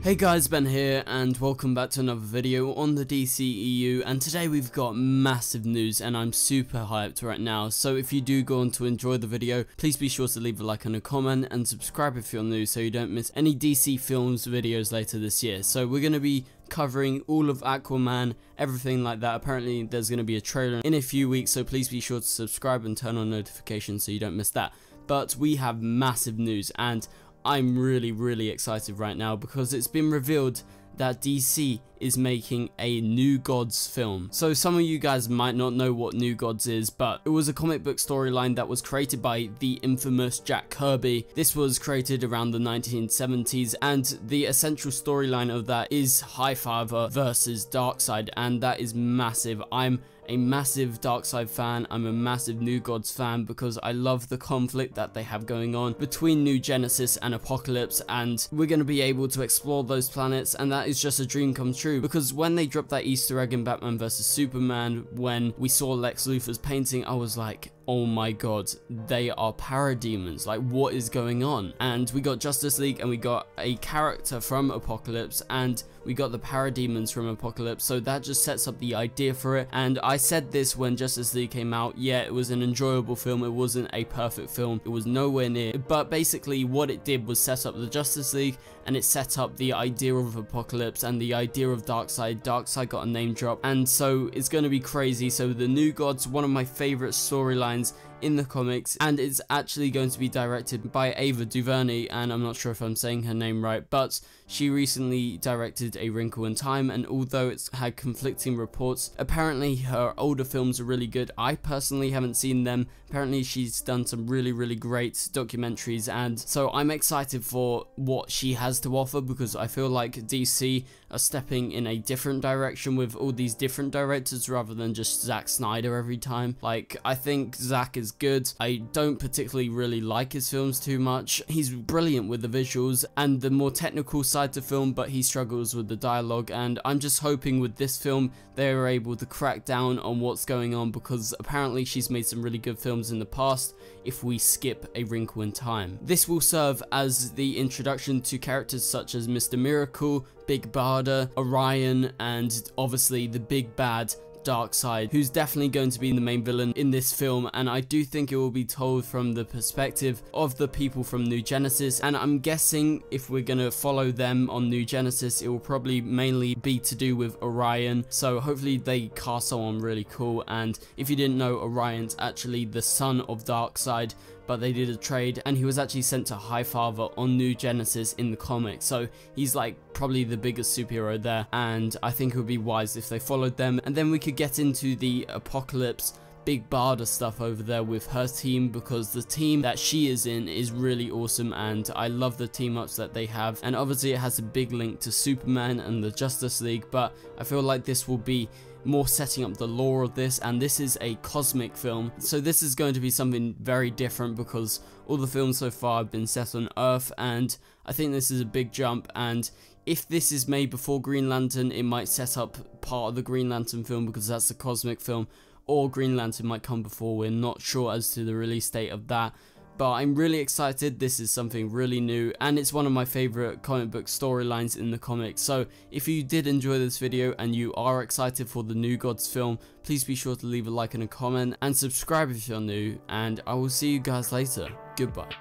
Hey guys, Ben here and welcome back to another video on the DCEU and today we've got massive news and I'm super hyped right now so if you do go on to enjoy the video please be sure to leave a like and a comment and subscribe if you're new so you don't miss any DC films videos later this year. So we're going to be covering all of Aquaman, everything like that. Apparently there's going to be a trailer in a few weeks so please be sure to subscribe and turn on notifications so you don't miss that. But we have massive news and I'm really, really excited right now because it's been revealed that DC is making a New Gods film. So some of you guys might not know what New Gods is, but it was a comic book storyline that was created by the infamous Jack Kirby. This was created around the 1970s and the essential storyline of that is Highfather versus Darkseid and that is massive. I'm a massive Darkseid fan, I'm a massive New Gods fan because I love the conflict that they have going on between New Genesis and Apokolips and we're going to be able to explore those planets and that is just a dream come true because when they dropped that easter egg in Batman vs Superman when we saw Lex Luthor's painting I was like oh my god, they are parademons, like what is going on? And we got Justice League and we got a character from Apokolips and we got the parademons from Apokolips. so that just sets up the idea for it. And I said this when Justice League came out, yeah, it was an enjoyable film, it wasn't a perfect film, it was nowhere near, but basically what it did was set up the Justice League and it set up the idea of Apokolips and the idea of Darkseid. Darkseid got a name drop, and so it's going to be crazy. So the New Gods, one of my favorite storylines ones in the comics and it's actually going to be directed by Ava DuVernay and I'm not sure if I'm saying her name right but she recently directed A Wrinkle in Time and although it's had conflicting reports apparently her older films are really good. I personally haven't seen them. Apparently she's done some really really great documentaries and so I'm excited for what she has to offer because I feel like DC are stepping in a different direction with all these different directors rather than just Zack Snyder every time. Like I think Zack is is good. I don't particularly really like his films too much. He's brilliant with the visuals and the more technical side to film, but he struggles with the dialogue. And I'm just hoping with this film, they are able to crack down on what's going on because apparently she's made some really good films in the past if we skip A Wrinkle in Time. This will serve as the introduction to characters such as Mr. Miracle, Big Barda, Orion, and obviously the big bad Darkseid, who's definitely going to be the main villain in this film, and I do think it will be told from the perspective of the people from New Genesis, and I'm guessing if we're going to follow them on New Genesis, it will probably mainly be to do with Orion, so hopefully they cast someone really cool, and if you didn't know, Orion's actually the son of Darkseid, but they did a trade and he was actually sent to Highfather on New Genesis in the comics. So he's like probably the biggest superhero there and I think it would be wise if they followed them and then we could get into the Apokolips Big Barda stuff over there with her team because the team that she is in is really awesome and I love the team ups that they have. And obviously it has a big link to Superman and the Justice League but I feel like this will be more setting up the lore of this. And this is a cosmic film. So this is going to be something very different because all the films so far have been set on earth and I think this is a big jump. And if this is made before Green Lantern it might set up part of the Green Lantern film because that's a cosmic film or Green Lantern might come before we're not sure as to the release date of that but I'm really excited. This is something really new and it's one of my favorite comic book storylines in the comics. So if you did enjoy this video and you are excited for the New Gods film, please be sure to leave a like and a comment and subscribe if you're new and I will see you guys later. Goodbye.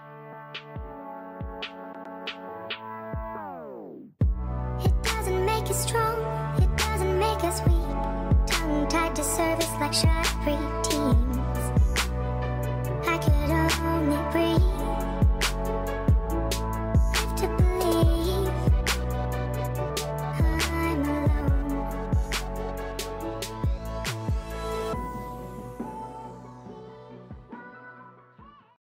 strong, doesn't make